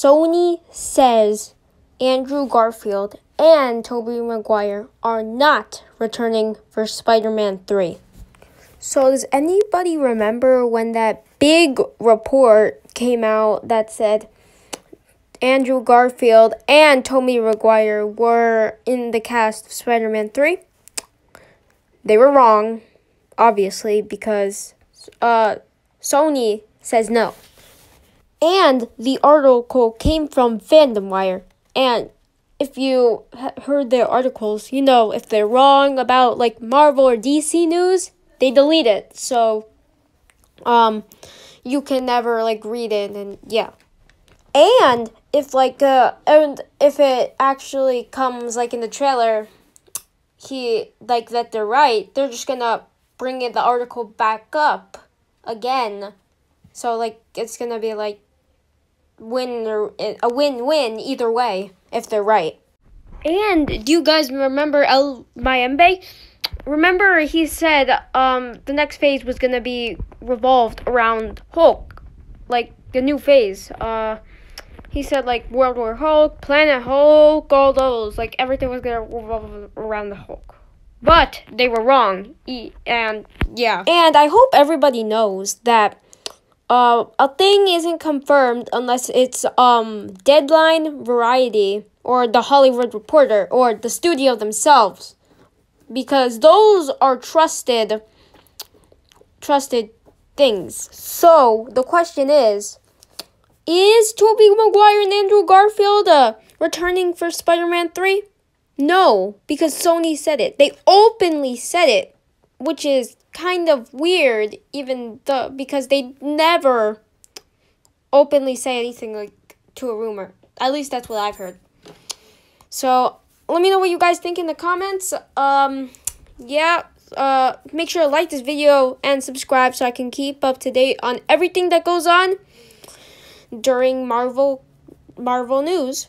Sony says Andrew Garfield and Tobey Maguire are not returning for Spider-Man 3. So does anybody remember when that big report came out that said Andrew Garfield and Tobey Maguire were in the cast of Spider-Man 3? They were wrong, obviously, because uh, Sony says no. And the article came from FandomWire. And if you heard their articles, you know if they're wrong about like Marvel or DC news, they delete it. So um you can never like read it and yeah. And if like uh and if it actually comes like in the trailer, he like that they're right, they're just gonna bring it the article back up again. So like it's gonna be like win or a win-win either way if they're right. And do you guys remember El Mayimbe? Remember he said um the next phase was gonna be revolved around Hulk, like the new phase. Uh, he said like World War Hulk, Planet Hulk, all those like everything was gonna revolve around the Hulk. But they were wrong. E- And yeah. And I hope everybody knows that uh, a thing isn't confirmed unless it's um Deadline, Variety, or the Hollywood Reporter, or the studio themselves, because those are trusted trusted things. So the question is, is Tobey Maguire and Andrew Garfield uh, returning for Spider-Man Three? No, because Sony said it. They openly said it, which is kind of weird, even though because they never openly say anything like to a rumor. At least that's what I've heard. So let me know what you guys think in the comments. Um, yeah. Uh, make sure to like this video and subscribe so I can keep up to date on everything that goes on during Marvel Marvel news.